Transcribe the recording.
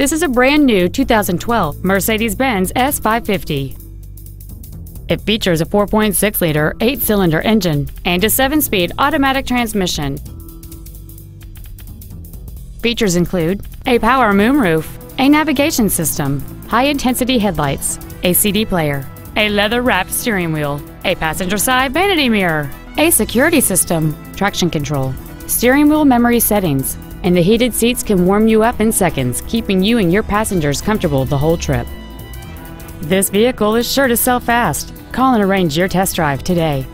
This is a brand new 2012 Mercedes-Benz S550. It features a 4.6 liter, 8 cylinder engine and a 7 speed automatic transmission. Features include a power moonroof, a navigation system, high intensity headlights, a CD player, a leather wrapped steering wheel, a passenger side vanity mirror, a security system, traction control, steering wheel memory settings, and the heated seats can warm you up in seconds, keeping you and your passengers comfortable the whole trip. This vehicle is sure to sell fast. Call and arrange your test drive today.